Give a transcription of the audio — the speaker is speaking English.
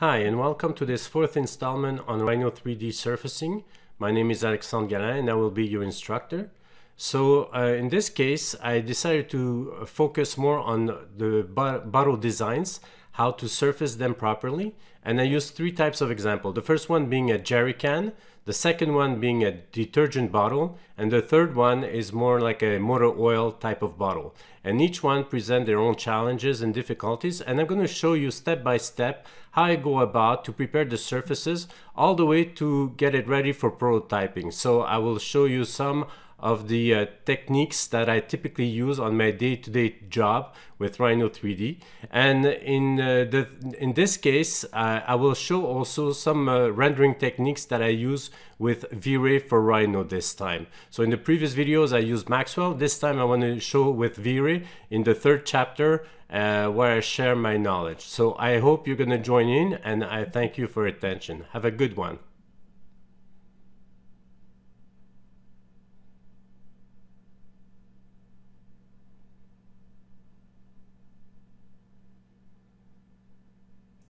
Hi, and welcome to this fourth installment on Rhino 3D surfacing. My name is Alexandre Galin and I will be your instructor. So uh, in this case, I decided to focus more on the bottle designs, how to surface them properly. And I used three types of example. The first one being a jerry can, the second one being a detergent bottle, and the third one is more like a motor oil type of bottle. And each one present their own challenges and difficulties, and I'm going to show you step by step how I go about to prepare the surfaces all the way to get it ready for prototyping. So I will show you some of the uh, techniques that I typically use on my day-to-day -day job with Rhino 3D. And in, uh, the, in this case, uh, I will show also some uh, rendering techniques that I use with V-Ray for Rhino this time. So in the previous videos, I used Maxwell. This time I want to show with V-Ray in the third chapter uh, where I share my knowledge. So I hope you're going to join in and I thank you for attention. Have a good one.